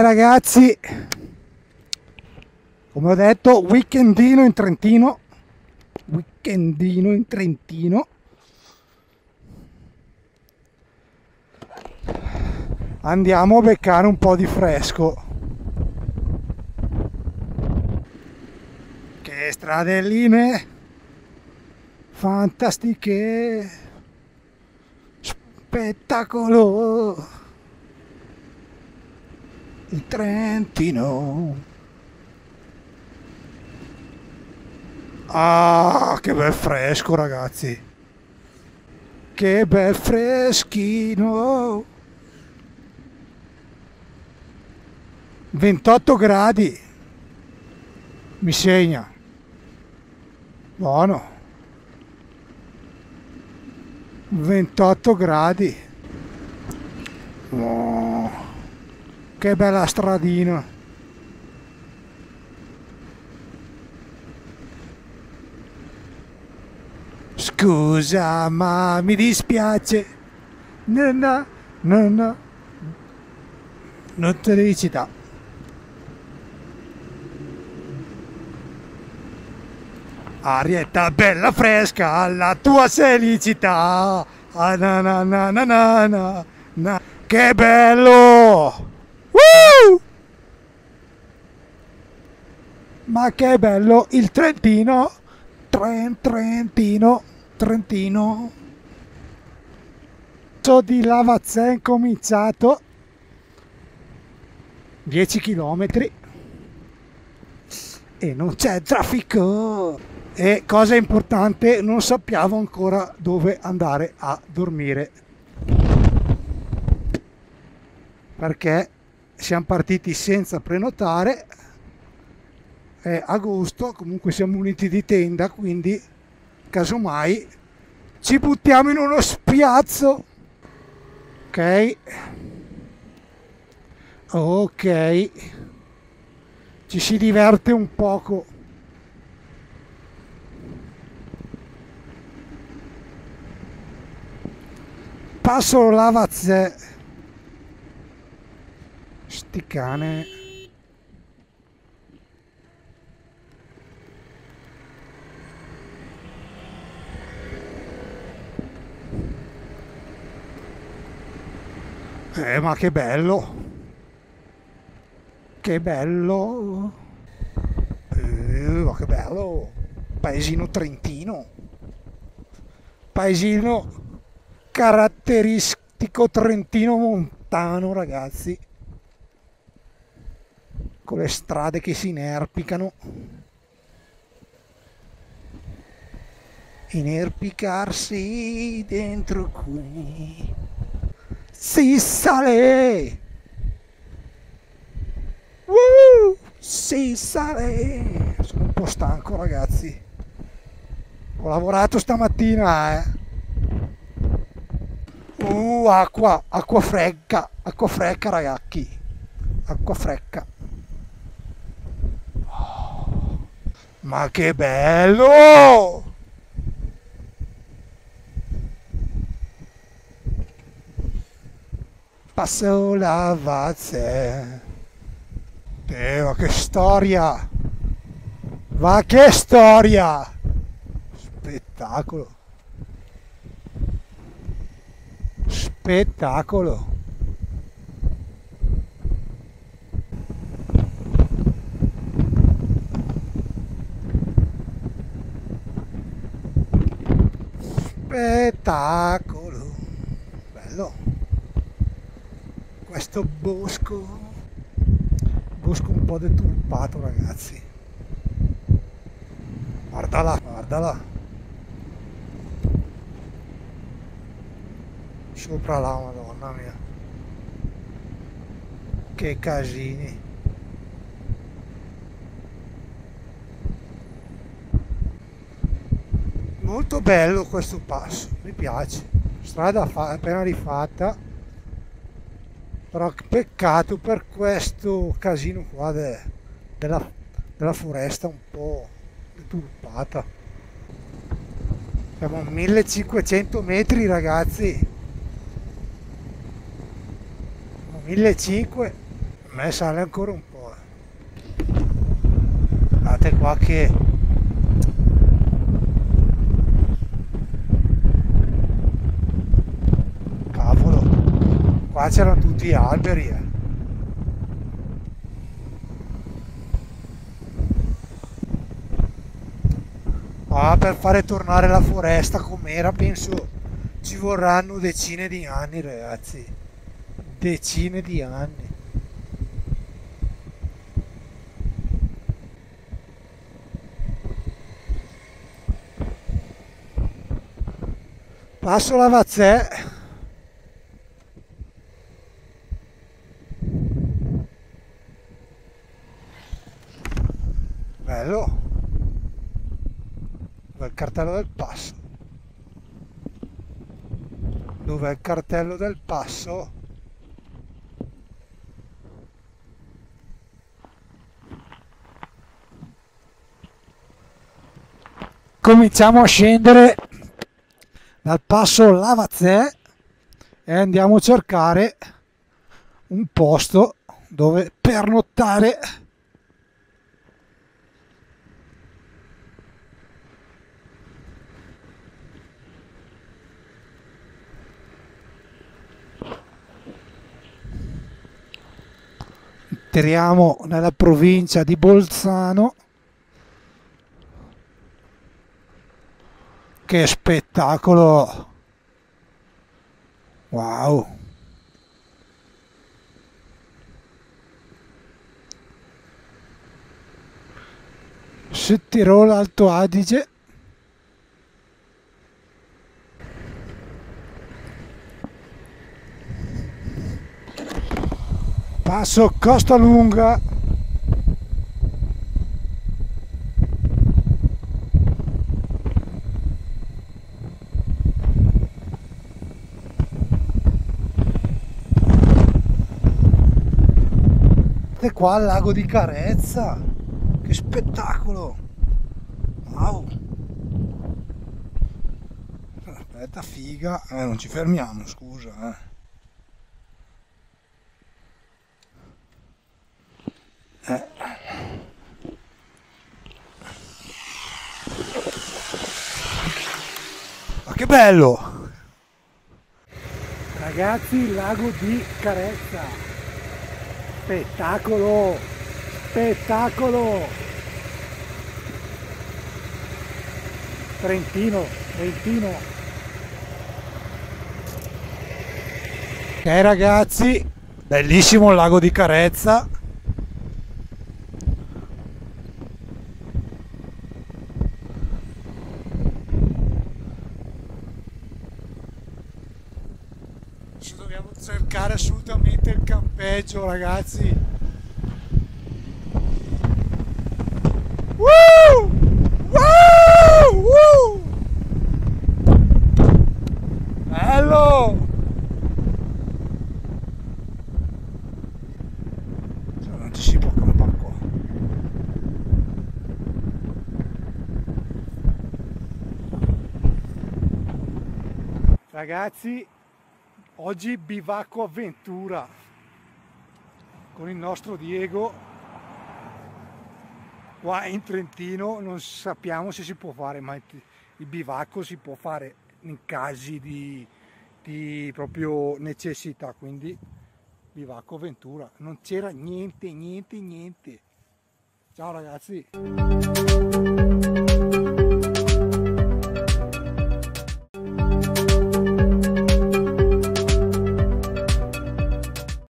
ragazzi, come ho detto, weekendino in Trentino, weekendino in Trentino. Andiamo a beccare un po' di fresco. Che stradelline fantastiche, spettacolo Trentino. Ah, che bel fresco ragazzi. Che bel freschino. 28 gradi. Mi segna. Buono. 28 gradi. Oh, che bella stradina. Scusa, ma mi dispiace. No, no, no, no. Non te ne città. Arietta bella fresca alla tua felicità. Ah, na, na, na, na, na, na. Che bello! Woo! Ma che bello il Trentino! Tren, Trentino, Trentino. So di Lavazzè cominciato 10 km e non c'è traffico. E cosa importante, non sappiamo ancora dove andare a dormire. Perché siamo partiti senza prenotare è agosto, comunque siamo uniti di tenda, quindi casomai ci buttiamo in uno spiazzo. Ok. Ok. Ci si diverte un poco. Passo Lavazze. Sti cane. Eh, ma che bello! Che bello! Eh, ma che bello! Paesino trentino! Paesino caratteristico trentino montano, ragazzi! Con le strade che si inerpicano. Inerpicarsi dentro qui si sale! Uh, si sale! Sono un po' stanco ragazzi. Ho lavorato stamattina, eh. Uh, acqua, acqua fresca, acqua fresca ragazzi. Acqua fresca. Oh, ma che bello! Passo la vazze. Ma che storia! Ma che storia! Spettacolo! Spettacolo! Spettacolo! Bello! Questo bosco bosco un po' deturpato ragazzi. Guardala guardala sopra là madonna mia. Che casini. Molto bello questo passo mi piace. Strada appena rifatta però peccato per questo casino qua de, della, della foresta un po' deturpata siamo a 1500 metri ragazzi. 1500 me sale ancora un po' guardate qua che qua c'erano tutti alberi eh. Ah, per fare tornare la foresta com'era penso ci vorranno decine di anni ragazzi. Decine di anni. Passo la Vazzè bello dov'è il cartello del passo. Dov'è il cartello del passo? Cominciamo a scendere. Dal passo Lavazè e andiamo a cercare un posto dove pernottare entriamo nella provincia di Bolzano che spettacolo! Wow! Südtirol Alto Adige passo Costa Lunga. E qua al lago di Carezza. Che spettacolo. Wow. Aspetta figa. Eh, non ci fermiamo scusa eh. Eh. Ma che bello! Ragazzi, il lago di Carezza. Spettacolo! Spettacolo! Trentino Trentino. Ok ragazzi. Bellissimo il lago di Carezza ci dobbiamo cercare assolutamente il campeggio ragazzi Woo! Woo! Woo! bello cioè, non ci si può campare ragazzi Oggi bivacco avventura con il nostro Diego. Qua in Trentino non sappiamo se si può fare ma il bivacco si può fare in casi di, di proprio necessità. Quindi bivacco avventura non c'era niente niente niente. Ciao ragazzi